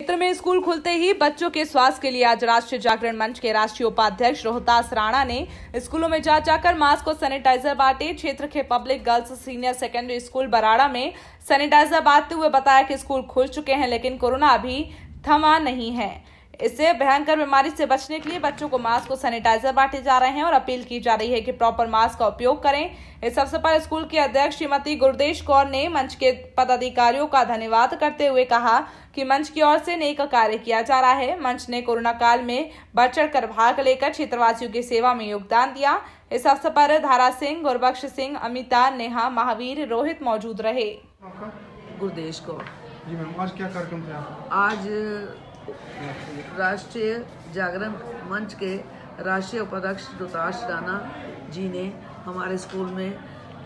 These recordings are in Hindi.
क्षेत्र में स्कूल खुलते ही बच्चों के स्वास्थ्य के लिए आज राष्ट्रीय जागरण मंच के राष्ट्रीय उपाध्यक्ष रोहतास राणा ने स्कूलों में जा जाकर मास्क और सैनिटाइजर बांटे। क्षेत्र के public girls senior secondary school Barara में सैनिटाइजर बांटते हुए बताया कि स्कूल खुल चुके हैं, लेकिन कोरोना अभी थमा नहीं है। इससे भयंकर बीमारी से बचने के लिए बच्चों को मास्क और सैनिटाइजर बांटे जा रहे हैं और अपील की जा रही है कि प्रॉपर मास्क का उपयोग करें। इस अवसर पर स्कूल के अध्यक्ष श्रीमती गुरुदेश कौर ने मंच के पदाधिकारियों का धन्यवाद करते हुए कहा कि मंच की ओर से नेक कार्य किया जा रहा है। मंच ने कोरोना काल में बढ़ चढ़ कर भाग लेकर क्षेत्रवासियों की सेवा में योगदान दिया। इस अवसर पर धारा सिंह गुरबख्श सिंह अमिता नेहा महावीर रोहित मौजूद रहे। गुरदेश को जी मैम आज क्या कार्यक्रम थे? आज राष्ट्रीय जागरण मंच के राष्ट्रीय उपाध्यक्ष रोताश राणा जी ने हमारे स्कूल में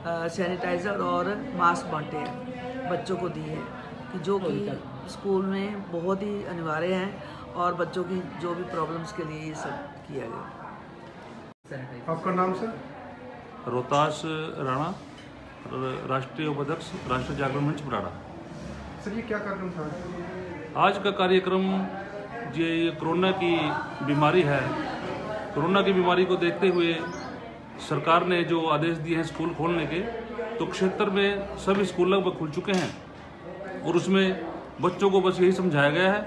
सैनिटाइज़र और मास्क बांटे हैं बच्चों को दिए हैं कि जो कि स्कूल में बहुत ही अनिवार्य हैं और बच्चों की जो भी प्रॉब्लम्स के लिए ये सब किया गया। आपका नाम सर? रोहतास राणा राष्ट्रीय उपाध्यक्ष राष्ट्रीय जागरण मंच बराड़ा। सर ये क्या कार्यक्रम था? आज का कार्यक्रम ये कोरोना की बीमारी है, कोरोना की बीमारी को देखते हुए सरकार ने जो आदेश दिए हैं स्कूल खोलने के तो क्षेत्र में सभी स्कूल लगभग खुल चुके हैं। और उसमें बच्चों को बस यही समझाया गया है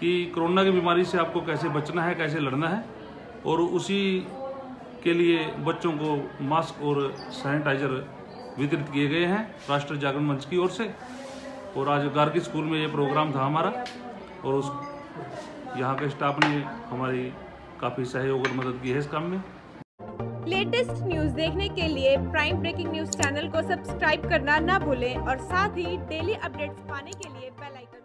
कि कोरोना की बीमारी से आपको कैसे बचना है, कैसे लड़ना है। और उसी के लिए बच्चों को मास्क और सैनिटाइजर वितरित किए गए हैं, राष्ट्रीय जागरण मंच की ओर से। और आज गार्गी स्कूल में ये प्रोग्राम था हमारा, और उस यहाँ के स्टाफ ने हमारी काफ़ी सहयोग और मदद की है इस काम में। लेटेस्ट न्यूज़ देखने के लिए प्राइम ब्रेकिंग न्यूज़ चैनल को सब्सक्राइब करना ना भूलें और साथ ही डेली अपडेट्स पाने के लिए बेल आइकन